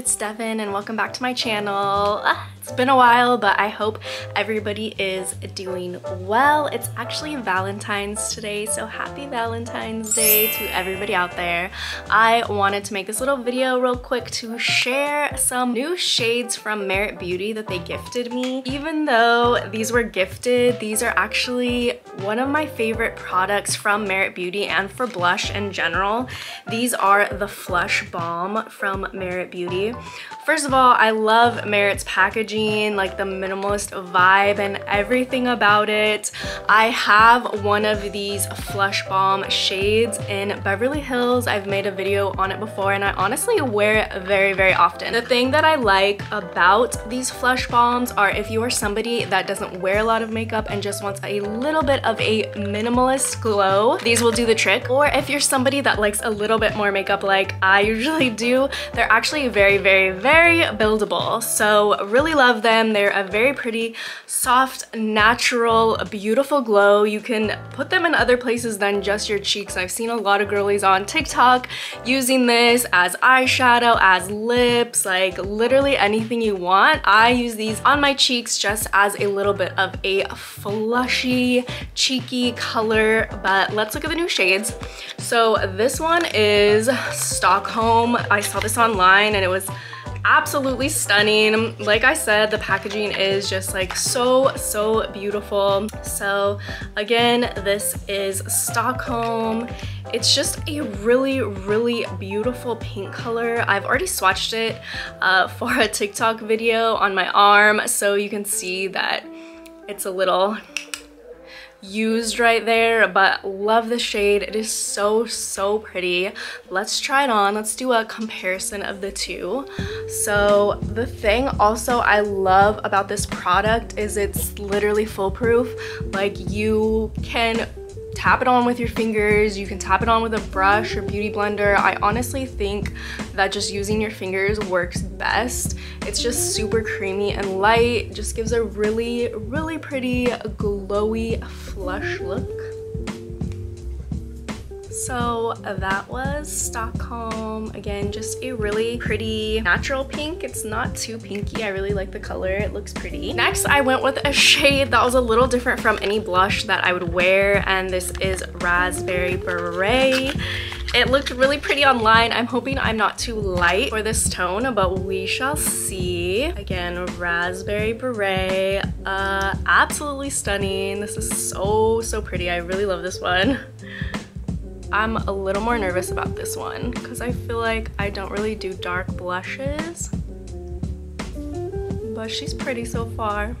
Devon and welcome back to my channel. Ah, it's been a while, but I hope everybody is doing well. It's actually Valentine's today, so happy Valentine's Day to everybody out there. I wanted to make this little video real quick to share some new shades from Merit Beauty that they gifted me. Even though these were gifted, these are actually one of my favorite products from Merit Beauty and for blush in general. These are the Flush Balm from Merit Beauty. First of all, I love Merit's packaging, like the minimalist vibe and everything about it. I have one of these Flush Balm shades in Beverly Hills. I've made a video on it before and I honestly wear it very, very often. The thing that I like about these Flush Balms are if you are somebody that doesn't wear a lot of makeup and just wants a little bit of a minimalist glow, these will do the trick. Or if you're somebody that likes a little bit more makeup like I usually do, they're actually very, very very buildable. So really love them. They're a very pretty, soft, natural, beautiful glow. You can put them in other places than just your cheeks. I've seen a lot of girlies on TikTok using this as eyeshadow, as lips, like literally anything you want. I use these on my cheeks just as a little bit of a flushy, cheeky color, but let's look at the new shades. So this one is Stockholm. I saw this online and it was absolutely stunning. Like I said, the packaging is just like so, so beautiful. So again, this is Stockholm. It's just a really, really beautiful pink color. I've already swatched it uh, for a TikTok video on my arm, so you can see that it's a little used right there but love the shade. It is so so pretty. Let's try it on. Let's do a comparison of the two. So the thing also i love about this product is it's literally foolproof. Like you can tap it on with your fingers. You can tap it on with a brush or beauty blender. I honestly think that just using your fingers works best. It's just super creamy and light. Just gives a really, really pretty glowy flush look. So that was Stockholm. Again, just a really pretty natural pink. It's not too pinky. I really like the color. It looks pretty. Next, I went with a shade that was a little different from any blush that I would wear. And this is Raspberry Beret. It looked really pretty online. I'm hoping I'm not too light for this tone, but we shall see. Again, Raspberry Beret. Uh, absolutely stunning. This is so, so pretty. I really love this one. I'm a little more nervous about this one because I feel like I don't really do dark blushes. But she's pretty so far.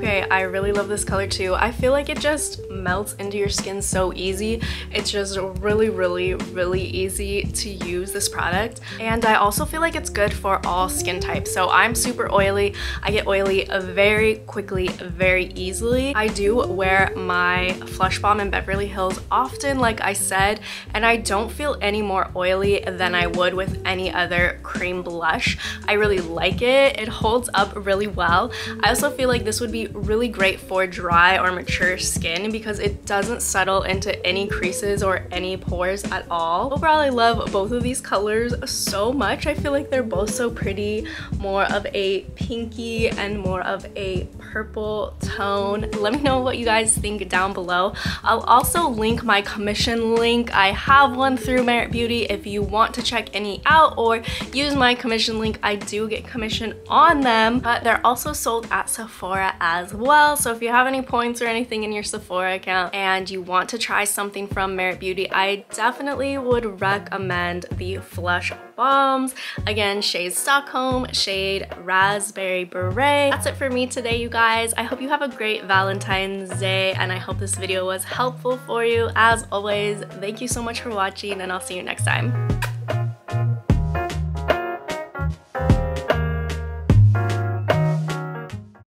Okay, I really love this color too. I feel like it just melts into your skin so easy. It's just really, really, really easy to use this product. And I also feel like it's good for all skin types. So I'm super oily. I get oily very quickly, very easily. I do wear my Flush Balm in Beverly Hills often, like I said, and I don't feel any more oily than I would with any other cream blush. I really like it. It holds up really well. I also feel like this would be really great for dry or mature skin because it doesn't settle into any creases or any pores at all. Overall, I love both of these colors so much. I feel like they're both so pretty. More of a pinky and more of a purple tone. Let me know what you guys think down below. I'll also link my commission link. I have one through Merit Beauty if you want to check any out or use my commission link. I do get commission on them, but they're also sold at Sephora as well. So if you have any points or anything in your Sephora account and you want to try something from Merit Beauty, I definitely would recommend the Flush Balms. Again, shade Stockholm, shade Raspberry Beret. That's it for me today, you guys. I hope you have a great Valentine's Day and I hope this video was helpful for you. As always, thank you so much for watching and I'll see you next time.